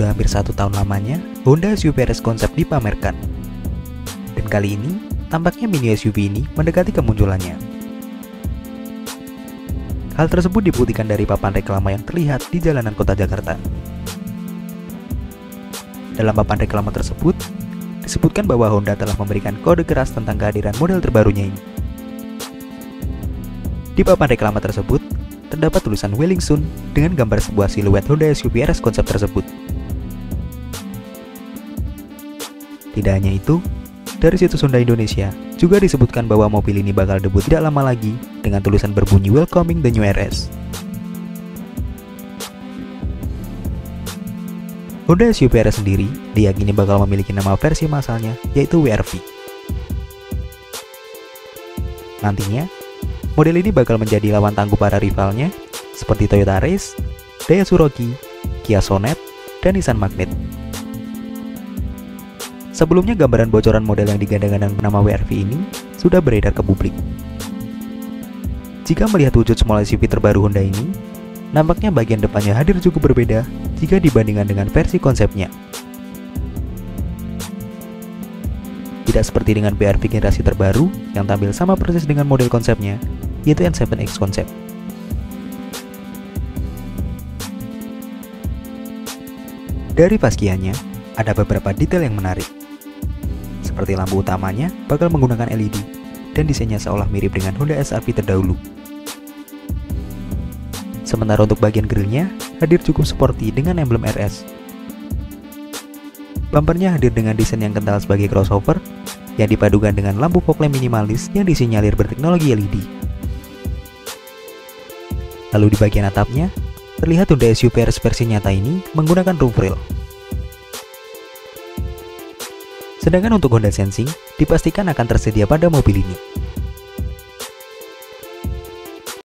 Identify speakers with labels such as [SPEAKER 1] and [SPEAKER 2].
[SPEAKER 1] hampir satu tahun lamanya, Honda SUV RS konsep dipamerkan. Dan kali ini, tampaknya mini SUV ini mendekati kemunculannya. Hal tersebut dibuktikan dari papan reklama yang terlihat di jalanan kota Jakarta. Dalam papan reklama tersebut, disebutkan bahwa Honda telah memberikan kode keras tentang kehadiran model terbarunya ini. Di papan reklama tersebut, terdapat tulisan Wheeling Soon dengan gambar sebuah siluet Honda SUV RS konsep tersebut. Tidak hanya itu, dari situs Honda Indonesia juga disebutkan bahwa mobil ini bakal debut tidak lama lagi dengan tulisan berbunyi Welcoming the New RS. Honda SUV RS sendiri diyakini bakal memiliki nama versi masalnya yaitu WRV. Nantinya, model ini bakal menjadi lawan tangguh para rivalnya seperti Toyota Race, Daihatsu Rocky, Kia Sonet, dan Nissan Magnet. Sebelumnya gambaran bocoran model yang digandang-gandang nama WRV ini sudah beredar ke publik. Jika melihat wujud small SUV terbaru Honda ini, nampaknya bagian depannya hadir cukup berbeda jika dibandingkan dengan versi konsepnya. Tidak seperti dengan BRV generasi terbaru yang tampil sama persis dengan model konsepnya, yaitu N7X konsep. Dari paskiannya, ada beberapa detail yang menarik. Seperti lampu utamanya bakal menggunakan LED dan desainnya seolah mirip dengan Honda SRV terdahulu. Sementara untuk bagian grillnya, hadir cukup sporty dengan emblem RS. Bumpernya hadir dengan desain yang kental sebagai crossover, yang dipadukan dengan lampu fog lamp minimalis yang disinyalir berteknologi LED. Lalu di bagian atapnya, terlihat Honda SUV RS versi nyata ini menggunakan roof rail. Sedangkan untuk Honda Sensing, dipastikan akan tersedia pada mobil ini.